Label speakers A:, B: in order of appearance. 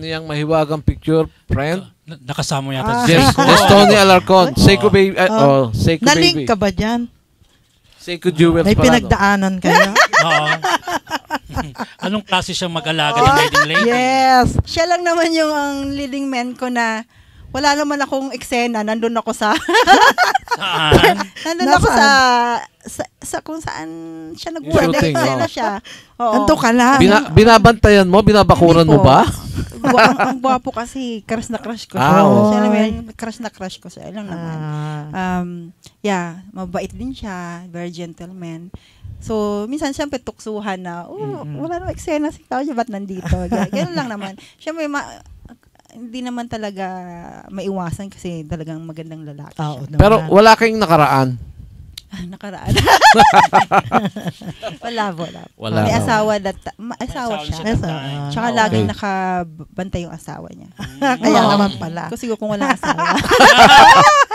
A: niyang mahiwagang picture, friend.
B: Na- Nakasama yata
C: Ah.
B: si
A: Yes,
B: Seiko.
A: yes, Tony Alarcon. Seiko baby. Uh,
C: Oh.
A: oh, Seiko
C: Nalink
A: baby.
C: ka ba dyan?
A: Seiko Jewels
C: May
A: pala, no?
C: pinagdaanan kayo?
B: Oo. Anong klase siyang mag-alaga ng leading lady?
C: yes.
D: Siya lang naman yung ang leading man ko na wala naman akong eksena. Nandun ako sa,
B: Saan?
D: nandun ako sa, sa, sa kung saan siya nag-work.
A: Shooting, oh.
D: siya. Oo.
C: Nandito ka lang.
A: Bina- binabantayan mo? Binabakuran
D: Hindi
A: mo
D: po.
A: ba?
D: Ang, ang gwapo kasi, crush na crush ko.
A: Ah,
D: siya.
A: oo.
D: Siya naman, crush na crush ko siya. Alam naman.
C: Ah.
D: Um, yeah, mabait din siya. Very gentleman. So, minsan siyempre tuksuhan na, oh,
C: Mm-mm.
D: wala namang eksena si Tao, ba't nandito? Gan- Ganun lang naman. Siyempre, ma- hindi naman talaga maiwasan kasi talagang magandang lalaki siya.
C: Oo naman.
A: Pero wala kayong nakaraan.
D: Ah, nakaraan. wala po, wala.
A: Wala.
D: May
A: no.
D: asawa that, ma- asawa
B: asawa
D: siya.
B: siya.
C: Ah.
D: Tsaka
B: okay.
D: laging nakabantay yung asawa niya.
C: Kaya
D: Oo.
C: naman pala.
D: Kasi kung wala asawa.